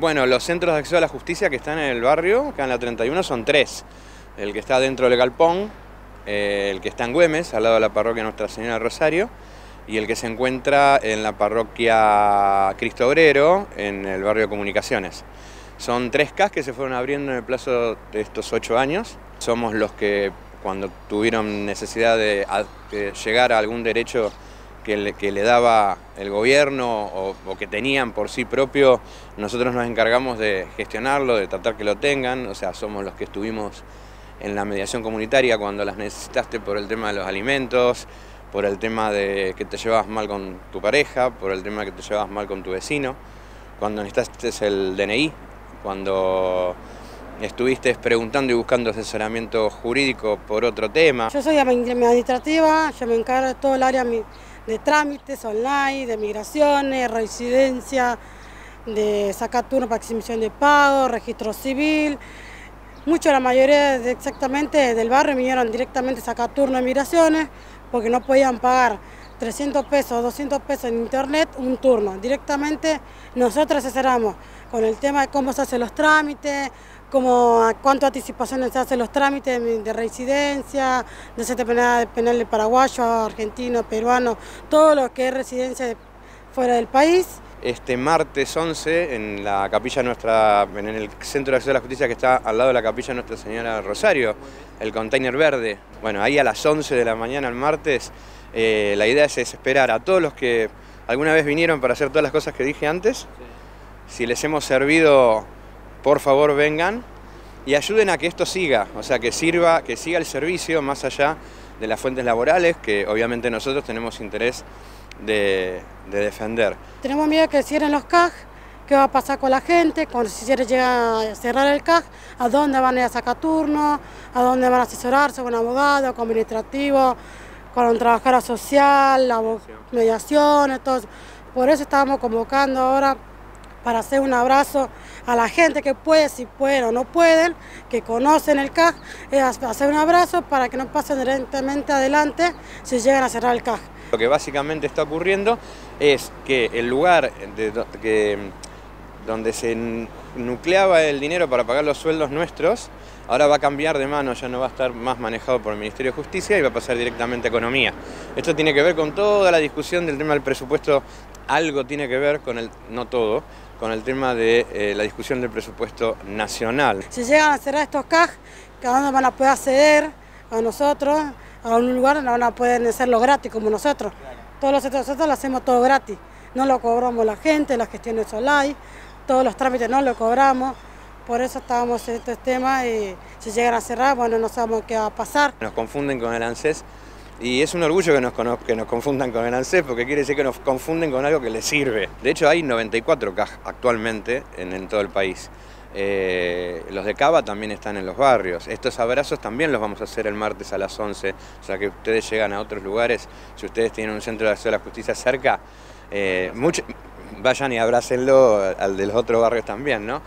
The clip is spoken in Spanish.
Bueno, los centros de acceso a la justicia que están en el barrio, acá en la 31, son tres. El que está dentro del Galpón, eh, el que está en Güemes, al lado de la parroquia Nuestra Señora de Rosario, y el que se encuentra en la parroquia Cristo Obrero, en el barrio Comunicaciones. Son tres CAS que se fueron abriendo en el plazo de estos ocho años. Somos los que cuando tuvieron necesidad de, llegar a algún derecho que le, daba el gobierno o, que tenían por sí propio, nosotros nos encargamos de gestionarlo, de tratar que lo tengan, o sea, somos los que estuvimos en la mediación comunitaria cuando las necesitaste por el tema de los alimentos, por el tema de que te llevabas mal con tu pareja, por el tema de que te llevabas mal con tu vecino, cuando necesitaste el DNI, cuando estuviste preguntando y buscando asesoramiento jurídico por otro tema. Yo soy administrativa, yo me encargo de todo el área de trámites online, de migraciones, residencia, de sacar turno para exhibición de pago, registro civil. Mucho, la mayoría exactamente del barrio vinieron directamente a sacar turno de migraciones porque no podían pagar 300 pesos o 200 pesos en internet un turno. Directamente nosotros asesoramos con el tema de cómo se hacen los trámites, cómo, cuánto anticipaciones se hacen los trámites de, residencia, de centro penal, penal de paraguayo, argentino, peruano, todo lo que es residencia fuera del país. Este martes 11 en la capilla nuestra, en el centro de acceso a la justicia que está al lado de la capilla Nuestra Señora Rosario, el container verde. Bueno, ahí a las 11 de la mañana el martes, eh, la idea es esperar a todos los que alguna vez vinieron para hacer todas las cosas que dije antes. Si les hemos servido, por favor vengan y ayuden a que esto siga, o sea, que sirva, que siga el servicio más allá de las fuentes laborales, que obviamente nosotros tenemos interés de, defender. Tenemos miedo que cierren los CAJ, qué va a pasar con la gente, cuando si llega a cerrar el CAJ, a dónde van a ir a sacar turno, a dónde van a asesorarse con abogado, con administrativo, con un trabajador social, mediaciones, todo Por eso estamos convocando ahora para hacer un abrazo a la gente que puede, si pueden o no pueden, que conocen el CAJ, hacer un abrazo para que no pasen directamente adelante si llegan a cerrar el CAJ. Lo que básicamente está ocurriendo es que el lugar donde se nucleaba el dinero para pagar los sueldos nuestros, ahora va a cambiar de mano, ya no va a estar más manejado por el Ministerio de Justicia y va a pasar directamente a Economía. Esto tiene que ver con toda la discusión del tema del presupuesto, algo tiene que ver con el, no todo, con el tema de eh, la discusión del presupuesto nacional. Si llegan a cerrar estos CAJ, cada uno van a poder acceder a nosotros, a un lugar no, no pueden hacerlo gratis como nosotros. Todos los nosotros lo hacemos todo gratis. No lo cobramos la gente, la gestión de Solay, todos los trámites no lo cobramos. Por eso estábamos en este tema y si llegan a cerrar, bueno, no sabemos qué va a pasar. Nos confunden con el ANSES y es un orgullo que nos, que nos confundan con el ANSES porque quiere decir que nos confunden con algo que les sirve. De hecho, hay 94 CAJ actualmente en todo el país. Eh, los de Cava también están en los barrios. Estos abrazos también los vamos a hacer el martes a las 11, o sea que ustedes llegan a otros lugares, si ustedes tienen un centro de acceso a la justicia cerca, eh, vayan y abrácenlo al de los otros barrios también, ¿no?